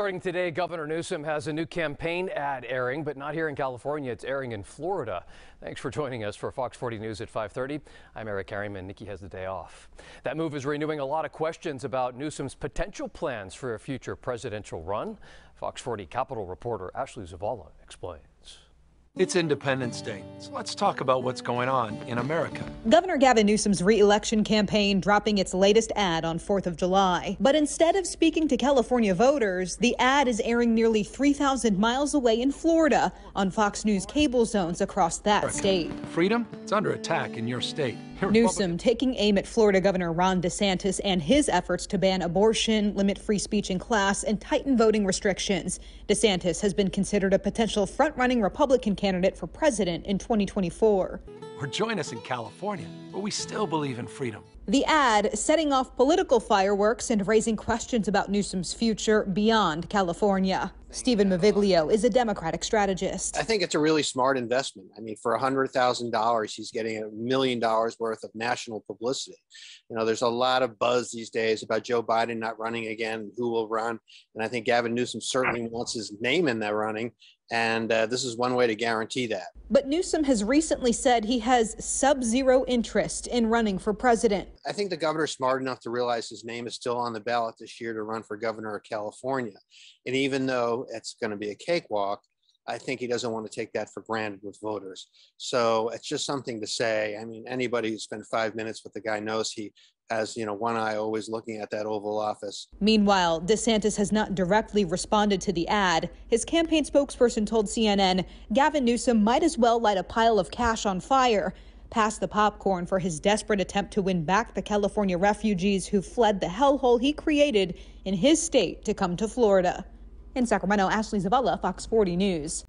Starting today, Governor Newsom has a new campaign ad airing, but not here in California. It's airing in Florida. Thanks for joining us for Fox 40 News at 5:30. I'm Eric Harriman. Nikki has the day off. That move is renewing a lot of questions about Newsom's potential plans for a future presidential run. Fox 40 Capitol reporter Ashley Zavala explains. It's Independence Day, so let's talk about what's going on in America. Governor Gavin Newsom's re-election campaign dropping its latest ad on 4th of July. But instead of speaking to California voters, the ad is airing nearly 3,000 miles away in Florida on Fox News cable zones across that state. Freedom? It's under attack in your state. Newsom taking aim at Florida Governor Ron DeSantis and his efforts to ban abortion, limit free speech in class, and tighten voting restrictions. DeSantis has been considered a potential front-running Republican candidate for president in 2024. Or join us in California, where we still believe in freedom. The ad setting off political fireworks and raising questions about Newsom's future beyond California. Stephen Maviglio is a Democratic strategist. I think it's a really smart investment. I mean, for $100,000, he's getting a million dollars worth of national publicity. You know, there's a lot of buzz these days about Joe Biden not running again, who will run. And I think Gavin Newsom certainly wants his name in that running. And uh, this is one way to guarantee that. But Newsom has recently said he has sub zero interest in running for president. I think the governor's smart enough to realize his name is still on the ballot this year to run for governor of California. And even though it's going to be a cakewalk, I think he doesn't want to take that for granted with voters. So it's just something to say. I mean, anybody who spent five minutes with the guy knows he has, you know, one eye always looking at that Oval Office. Meanwhile, DeSantis has not directly responded to the ad. His campaign spokesperson told CNN Gavin Newsom might as well light a pile of cash on fire. Pass the popcorn for his desperate attempt to win back the California refugees who fled the hellhole he created in his state to come to Florida. In Sacramento, Ashley Zavala, Fox 40 News.